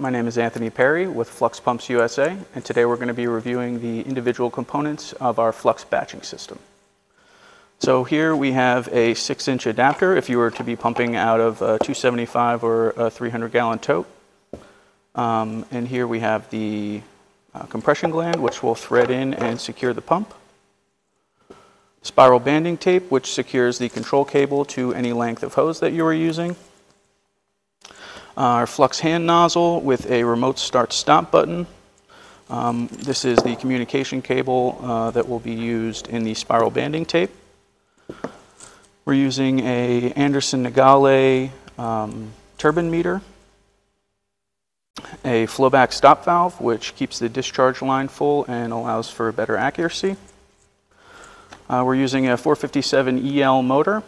My name is Anthony Pare with Flux Pumps USA, and today we're going to be reviewing the individual components of our flux batching system. So here we have a 6-inch adapter if you were to be pumping out of a 275 or a 300 gallon tote. Um, and here we have the uh, compression gland, which will thread in and secure the pump. Spiral banding tape, which secures the control cable to any length of hose that you are using. Our flux hand nozzle with a remote start-stop button. Um, this is the communication cable uh, that will be used in the spiral banding tape. We're using a Anderson Negele um, turbine meter a flowback stop valve, which keeps the discharge line full and allows for better accuracy. Uh, we're using a 457 EL motor.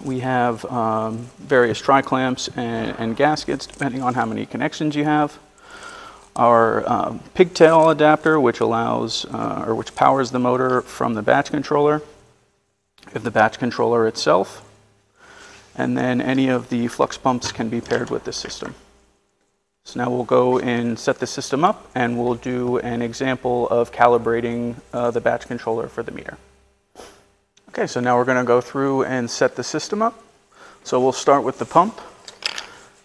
We have um, various tri-clamps and, and, gaskets, depending on how many connections you have. Our um, pigtail adapter, which allows, uh, or which powers the motor from the batch controller. if the batch controller itself. And then any of the flux pumps can be paired with the system. So now we'll go and set the system up and we'll do an example of calibrating uh, the batch controller for the meter. Okay, so now we're going to go through and set the system up. So we'll start with the pump.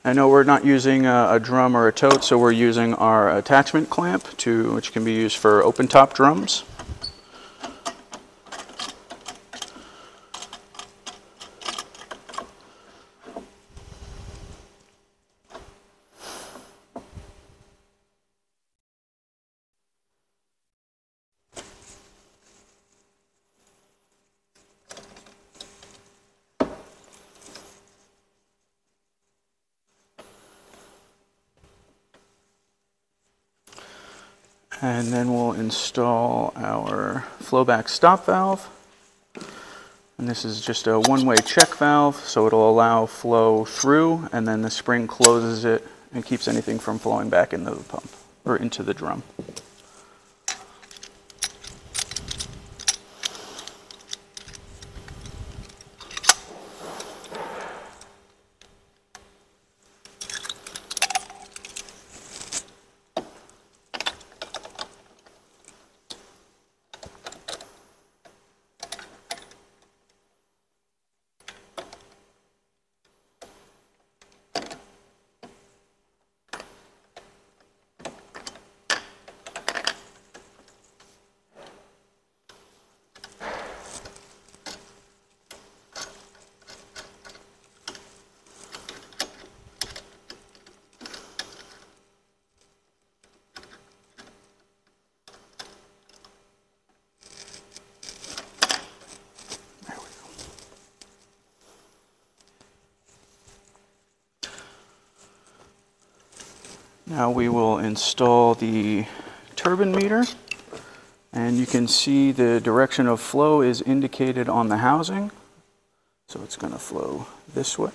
I know we're not using a, a, drum or a tote, so we're using our attachment clamp, to, which can be used for open top drums. And then we'll install our flowback stop valve. And this is just a one-way check valve, so it'll allow flow through, and then the spring closes it and keeps anything from flowing back into the pump or into the drum. Now we will install the turbine meter and you can see the direction of flow is indicated on the housing. So it's going to flow this way.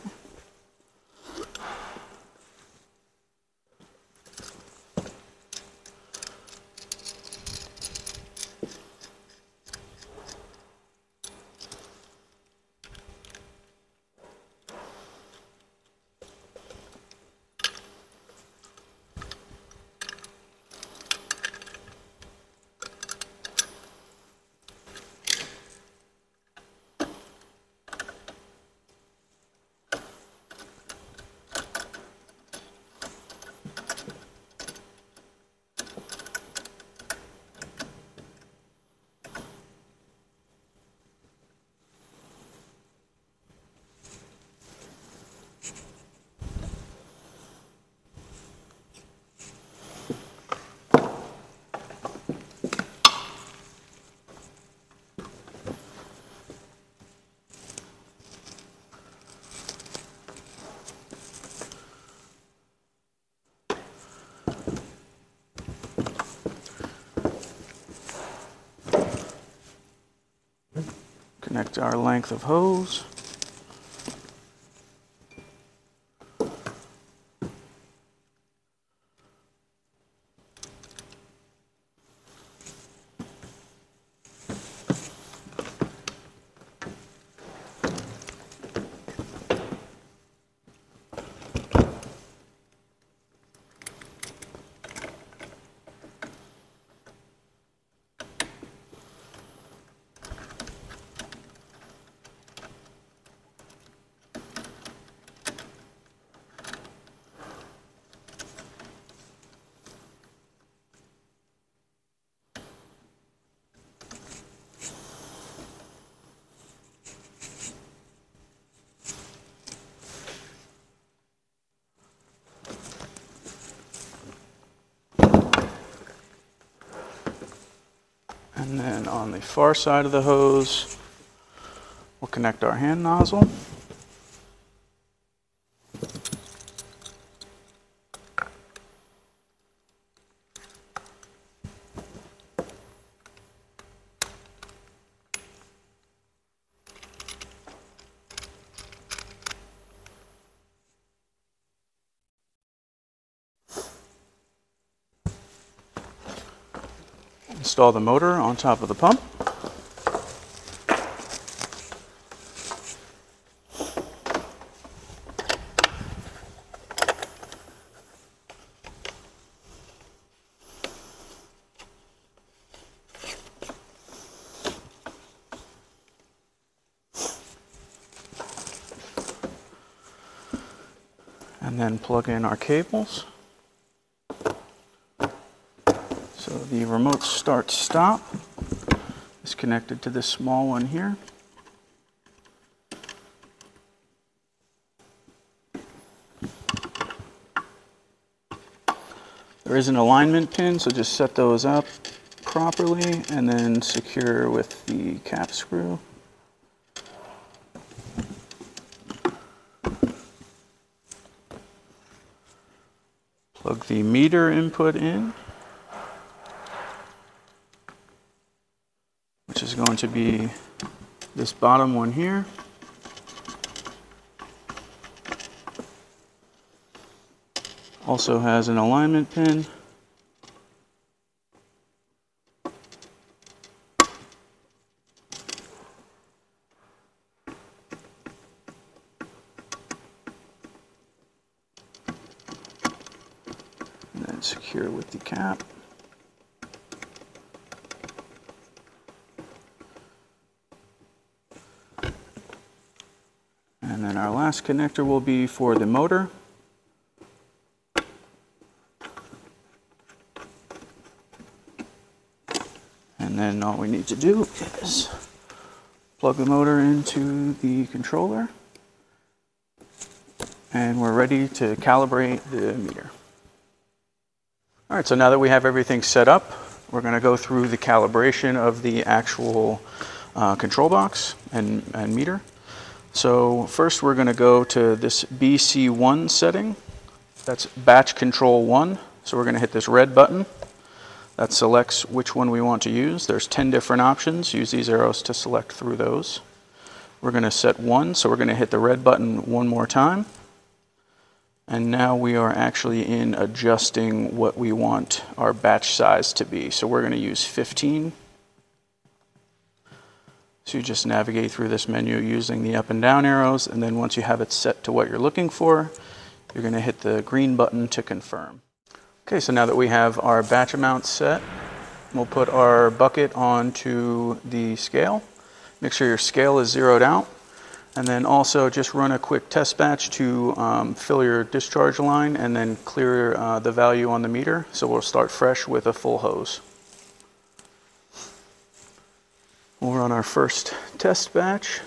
Connect our length of hose. On the far side of the hose, we'll connect our hand nozzle. Install the motor on top of the pump. And then plug in our cables. So the remote start stop is connected to this small one here. There is an alignment pin, so just set those up properly and then secure with the cap screw. Plug the meter input in. which is going to be this bottom one here. Also has an alignment pin. Last connector will be for the motor. And then all we need to do is plug the motor into the controller. And we're ready to calibrate the meter. All right, so now that we have everything set up, we're going to go through the calibration of the actual uh, control box and, and meter. So first we're going to go to this BC1 setting. That's batch control 1. So we're going to hit this red button. That selects which one we want to use. There's 10 different options. Use these arrows to select through those. We're going to set 1, so we're going to hit the red button one more time. And now we are actually in adjusting what we want our batch size to be. So we're going to use 15 so you just navigate through this menu using the up and down arrows, and then once you have it set to what you're looking for, you're going to hit the green button to confirm. Okay, so now that we have our batch amount set, we'll put our bucket onto the scale. Make sure your scale is zeroed out. And then also just run a quick test batch to um, fill your discharge line and then clear uh, the value on the meter. So we'll start fresh with a full hose. We'll on our first test batch.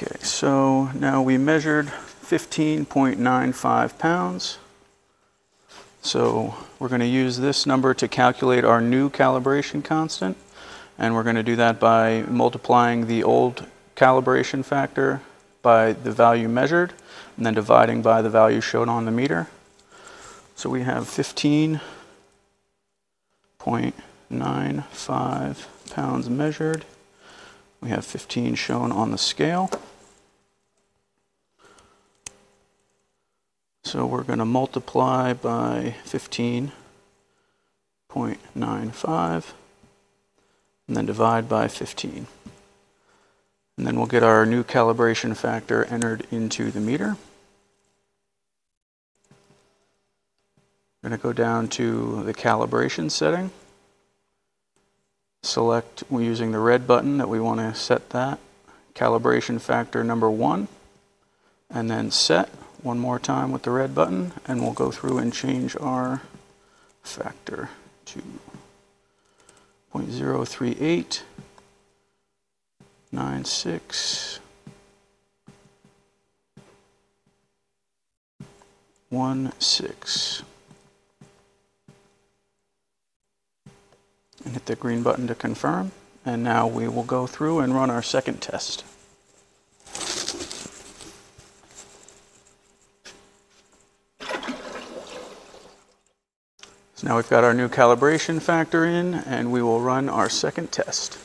Okay, so now we measured 15.95 pounds. So we're going to use this number to calculate our new calibration constant. And we're going to do that by multiplying the old calibration factor by the value measured and then dividing by the value shown on the meter. So we have 15.95 pounds measured. We have 15 shown on the scale. So we're going to multiply by 15.95 and then divide by 15. And then we'll get our new calibration factor entered into the meter. We're going to go down to the calibration setting. Select, using the red button that we want to set that. Calibration factor number one. And then set one more time with the red button. And we'll go through and change our factor to 0.038. Nine six one six and hit the green button to confirm and now we will go through and run our second test. Now we've got our new calibration factor in and we will run our second test.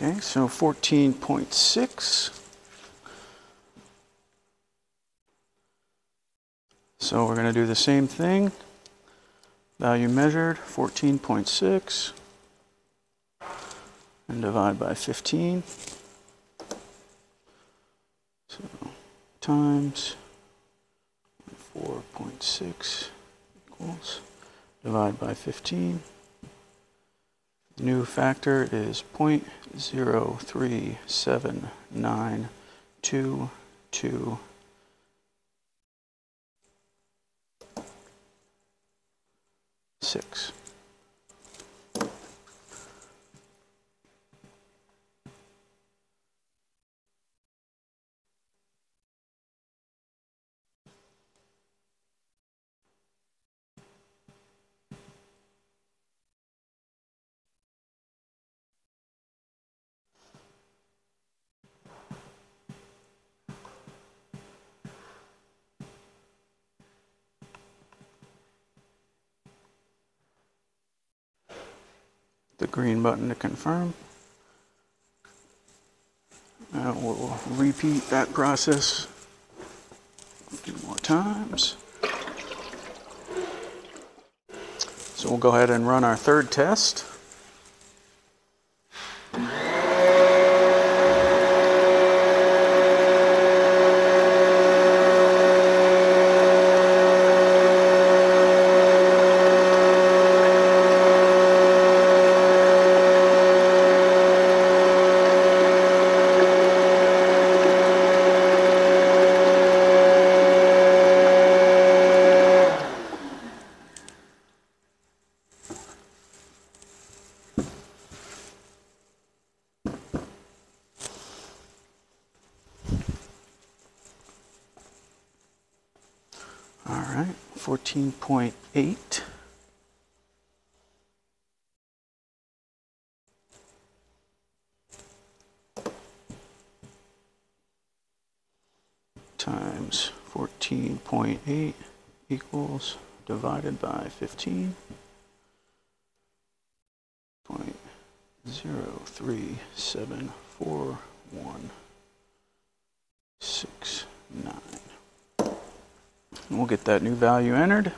Okay, so 14.6. So we're going to do the same thing. Value measured, 14.6. And divide by 15. So times 4.6 equals divide by 15. New factor is 0.0379222. Six. Green button to confirm. Now we'll repeat that process a few more times. So we'll go ahead and run our third test. All right, 14.8. times 14.8 equals divided by 15. We'll get that new value entered.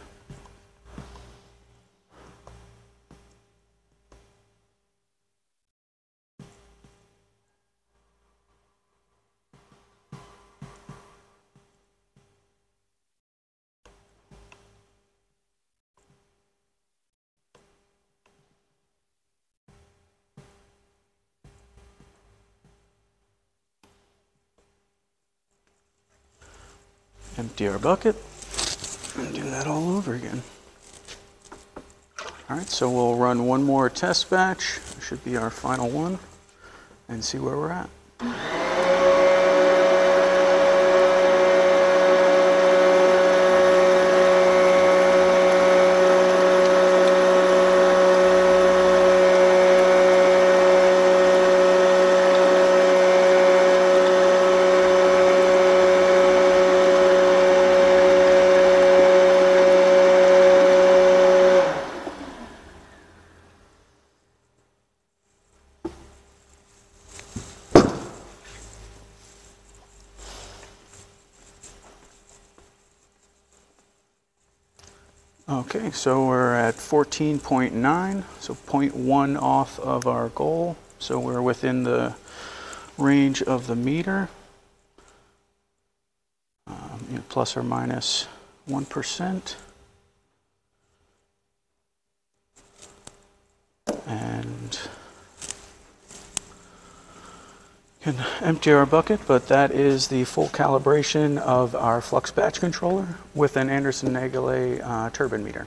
Empty our bucket and do that all over again. All right, so we'll run one more test batch. Should be our final one and see where we're at. Okay, so we're at 14.9, so 0.1 off of our goal. So we're within the range of the meter, um, you know, plus or minus 1. And can empty our bucket, but that is the full calibration of our flux batch controller with an Anderson Negele uh, turbine meter.